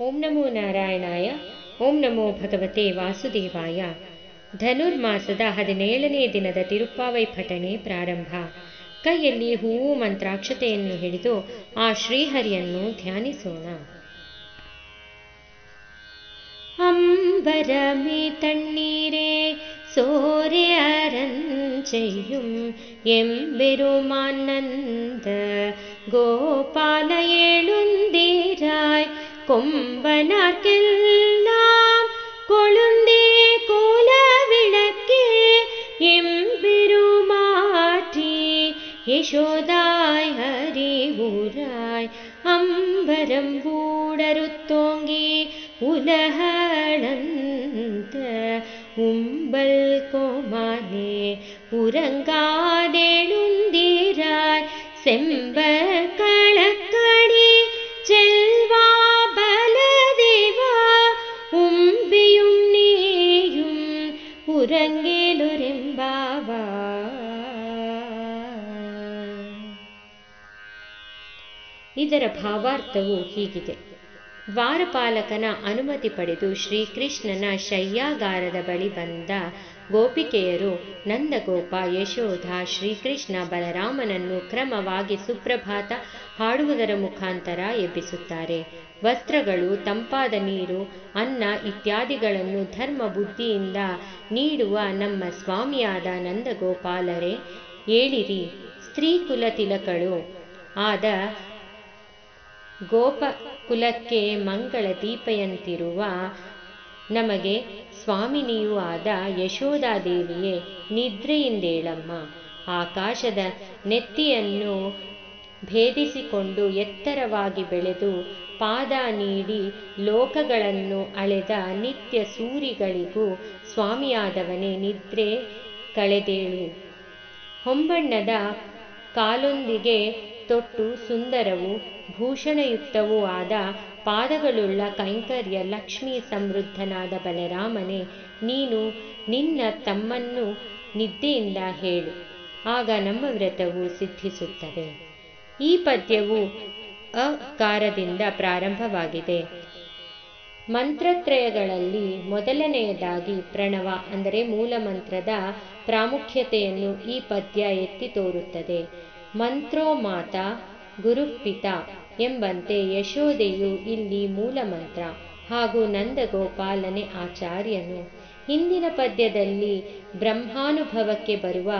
ಓಂ ನಮೋ ನಾರಾಯಣಾಯ ಓಂ ನಮೋ ಭಗವತೆ ವಾಸುದೇವಾಯ ಧನುರ್ಮಾಸದ ಹದಿನೇಳನೇ ದಿನದ ತಿರುಪ್ಪಾವೈ ಪಠಣೆ ಪ್ರಾರಂಭ ಕೈಯಲ್ಲಿ ಹೂವು ಮಂತ್ರಾಕ್ಷತೆಯನ್ನು ಹಿಡಿದು ಆ ಶ್ರೀಹರಿಯನ್ನು ಧ್ಯಾನಿಸೋಣ അമ്പരമേ തണ്ണീരേ സോരെ അരഞ്ചെയ്യും എമ്പെരുമാനന്ദ ഗോപാല கொம்பனார்க்கெல்லாம் கொழுந்தே கோல விளக்கே எம்பெருமாற்றி யசோதாய் ஹரி ஊராய் அம்பரம் ஊடருத்தோங்கி உலகளந்த உம்பல் கோமானே உறங்காதெழுந்தீராய் செம்ப ഉറങ്ങേലുരെമ്പാവാ ಇದರ ಭಾವಾರ್ಥವು ಹೀಗಿದೆ ದ್ವಾರಪಾಲಕನ ಅನುಮತಿ ಪಡೆದು ಶ್ರೀಕೃಷ್ಣನ ಶಯ್ಯಾಗಾರದ ಬಳಿ ಬಂದ ಗೋಪಿಕೆಯರು ನಂದಗೋಪ ಯಶೋಧ, ಶ್ರೀಕೃಷ್ಣ, ಬಲರಾಮನನ್ನು ಕ್ರಮವಾಗಿ ಸುಪ್ರಭಾತ ಹಾಡುವುದರ ಮುಖಾಂತರ ಎಬ್ಬಿಸುತ್ತಾರೆ. ವಸ್ತ್ರಗಳು, ತಂಪಾದ ನೀರು, ಅನ್ನ ಇತ್ಯಾದಿಗಳನ್ನು ಧರ್ಮ ಬುದ್ಧಿಯಿಂದ ನೀಡುವ ನಮ್ಮ ಸ್ವಾಮಿಯಾದ ನಂದಗೋಪಾಲರೇ, ಏಳಿರಿ ಸ್ತ್ರೀ ಕುಲ ತಿಲಕಳು. ಆದ ಗೋಪ ಕುಲಕ್ಕೆ ಮಂಗಳ ದೀಪಯಂತಿರುವ ನಮಗೆ ಸ್ವಾಮಿನಿಯೂ ಆದ ಯಶೋಧಾದೇವಿಯೇ ನಿದ್ರೆಯಿಂದೇಳಮ್ಮ. ಆಕಾಶದ ನೆತ್ತಿಯನ್ನು ಭೇದಿಸಿಕೊಂಡು ಎತ್ತರವಾಗಿ ಬೆಳೆದು ಪಾದ ನೀಡಿ ಲೋಕಗಳನ್ನು ಅಳೆದ ನಿತ್ಯ ಸೂರಿಗಳಿಗೂ ಸ್ವಾಮಿಯಾದವನೇ ನಿದ್ರೆ ಕಳೆದೇಳು. ಹೊಂಬಣ್ಣದ ಕಾಲೊಂದಿಗೆ ತೊಟ್ಟು ಸುಂದರವೂ ಭೂಷಣಯುಕ್ತವೂ ಆದ ಪಾದಗಳುಳ್ಳ ಕೈಂಕರ್ಯ ಲಕ್ಷ್ಮೀ ಸಮೃದ್ಧನಾದ ಬಲರಾಮನೇ, ನೀನು ನಿನ್ನ ತಮ್ಮನ್ನು ನಿದ್ದೆಯಿಂದ ಹೇಳು. ಆಗ ನಮ್ಮ ವ್ರತವು ಸಿದ್ಧಿಸುತ್ತದೆ. ಈ ಪದ್ಯವು ಅಕಾರದಿಂದ ಪ್ರಾರಂಭವಾಗಿದೆ. ಮಂತ್ರತ್ರಯಗಳಲ್ಲಿ ಮೊದಲನೆಯದಾಗಿ ಪ್ರಣವ ಅಂದರೆ ಮೂಲ ಮಂತ್ರದ ಪ್ರಾಮುಖ್ಯತೆಯನ್ನು ಈ ಪದ್ಯ ಎತ್ತಿ ತೋರುತ್ತದೆ. ಮಂತ್ರೋ ಮಾತಾ ಗುರುಪಿತ ಎಂಬಂತೆ ಯಶೋದೆಯು ಇಲ್ಲಿ ಮೂಲ ಮಂತ್ರ ಹಾಗೂ ನಂದಗೋಪಾಲನೆ ಆಚಾರ್ಯನು. ಹಿಂದಿನ ಪದ್ಯದಲ್ಲಿ ಬ್ರಹ್ಮಾನುಭವಕ್ಕೆ ಬರುವ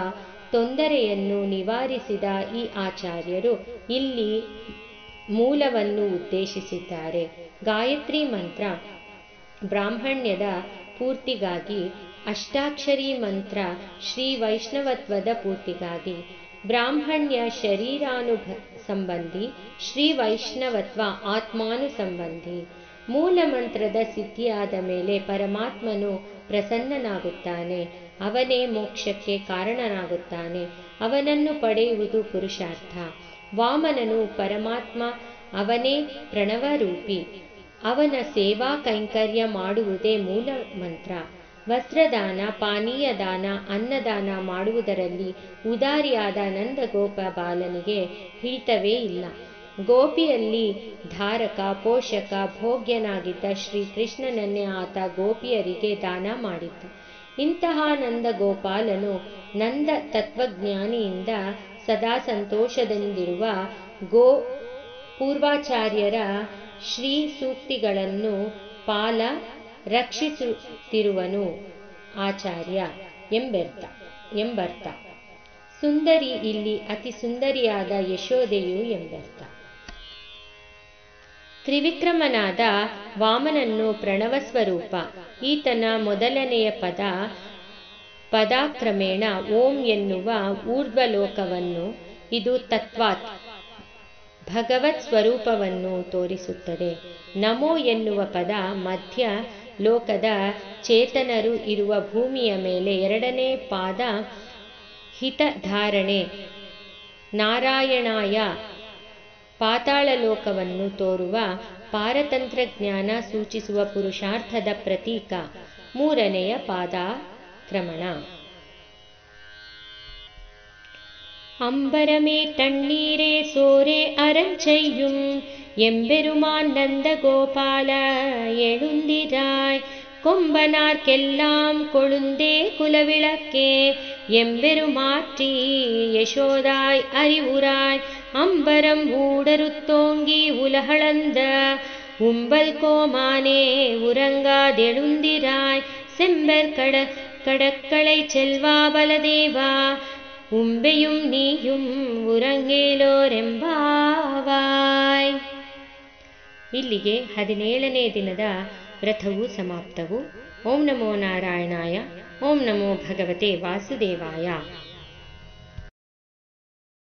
ತೊಂದರೆಯನ್ನು ನಿವಾರಿಸಿದ ಈ ಆಚಾರ್ಯರು ಇಲ್ಲಿ ಮೂಲವನ್ನು ಉದ್ದೇಶಿಸಿದ್ದಾರೆ. ಗಾಯತ್ರಿ ಮಂತ್ರ, ಬ್ರಾಹ್ಮಣ್ಯದ ಪೂರ್ತಿಗಾಗಿ, ಅಷ್ಟಾಕ್ಷರಿ ಮಂತ್ರ ಶ್ರೀ ವೈಷ್ಣವತ್ವದ ಪೂರ್ತಿಗಾಗಿ ಬ್ರಾಹ್ಮಣ್ಯ ಶರೀರಾನುಭ ಸಂಬಂಧಿ ಶ್ರೀ ವೈಷ್ಣವತ್ವ ಆತ್ಮಾನು ಸಂಬಂಧಿ ಮೂಲ ಮಂತ್ರದ ಸಿದ್ಧಿಯಾದ ಮೇಲೆ ಪರಮಾತ್ಮನು ಪ್ರಸನ್ನನಾಗುತ್ತಾನೆ. ಅವನೇ ಮೋಕ್ಷಕ್ಕೆ ಕಾರಣನಾಗುತ್ತಾನೆ. ಅವನನ್ನು ಪಡೆಯುವುದು ಪುರುಷಾರ್ಥ. ವಾಮನನು ಪರಮಾತ್ಮ, ಅವನೇ ಪ್ರಣವರೂಪಿ. ಅವನ ಸೇವಾ ಕೈಂಕರ್ಯ ಮಾಡುವುದೇ ಮೂಲ ಮಂತ್ರ. ವಸ್ತ್ರದಾನ, ಪಾನೀಯದಾನ, ಅನ್ನದಾನ ಮಾಡುವುದರಲ್ಲಿ ಉದಾರಿಯಾದ ನಂದಗೋಪ ಬಾಲನಿಗೆ ಹಿಡಿತವೇ ಇಲ್ಲ. ಗೋಪಿಯಲ್ಲಿ ಧಾರಕ, ಪೋಷಕ, ಭೋಗ್ಯನಾಗಿದ್ದ ಶ್ರೀಕೃಷ್ಣನನ್ನೇ ಆತ ಗೋಪಿಯರಿಗೆ ದಾನ ಮಾಡಿದ್ದ. ಇಂತಹ ನಂದಗೋಪಾಲನು ನಂದ ತತ್ವಜ್ಞಾನಿಯಿಂದ ಸದಾ ಸಂತೋಷದಿಂದಿರುವ ಗೋ ಪೂರ್ವಾಚಾರ್ಯರ ಶ್ರೀ ಸೂಕ್ತಿಗಳನ್ನು ಪಾಲ ರಕ್ಷಿಸುತ್ತಿರುವನು ಆಚಾರ್ಯ ಎಂಬರ್ಥ ಎಂಬರ್ಥ. ಸುಂದರಿ ಇಲ್ಲಿ ಅತಿ ಸುಂದರಿಯಾದ ಯಶೋದೆಯು ಎಂಬರ್ಥ. ತ್ರಿವಿಕ್ರಮನಾದ ವಾಮನನ್ನು ಪ್ರಣವ ಸ್ವರೂಪ, ಈತನ ಮೊದಲನೆಯ ಪದ ಪದಾಕ್ರಮೇಣ ಓಂ ಎನ್ನುವ ಊರ್ಧ್ವಲೋಕವನ್ನು, ಇದು ತತ್ವಾತ್, ಭಗವತ್ ಸ್ವರೂಪವನ್ನು ತೋರಿಸುತ್ತದೆ. ನಮೋ ಎನ್ನುವ ಪದ ಮಧ್ಯ ಲೋಕದ ಚೇತನರು ಇರುವ ಭೂಮಿಯ ಮೇಲೆ ಎರಡನೇ ಪಾದ ಹಿತಧಾರಣೆ. ನಾರಾಯಣಾಯ ಪಾತಾಳ ಲೋಕವನ್ನು ತೋರುವ ಪಾರತಂತ್ರಜ್ಞಾನ ಸೂಚಿಸುವ ಪುರುಷಾರ್ಥದ ಪ್ರತೀಕ. ಮೂರನೆಯ ಪಾದಾಕ್ರಮಣ. ಅಂಬರಮೇ ತಣ್ಣೀರೇ ಸೋರೆ അരഞ്ചെയ്യും எம்பெருமான் நந்த கோபால எழுந்திராய். கொம்பனார்க்கெல்லாம் கொழுந்தே குலவிளக்கே. எம்பெருமாற்றி யசோதாய் அறிவுராய் அம்பரம் ஊடருத்தோங்கி உலகளந்த. உம்பல் கோமானே உறங்காதெழுந்திராய் செம்பர் கட கடற்களை செல்வா பலதேவா. உம்பையும் நீயும் உறங்கேலோரெம்பாவாய். ಇಲ್ಲಿಗೆ ಹದಿನೇಳನೇ ದಿನದ ವ್ರತವು ಸಮಾಪ್ತವು. ಓಂ ನಮೋ ನಾರಾಯಣಾಯ ಓಂ ನಮೋ ಭಗವತೆ ವಾಸುದೇವಾಯ.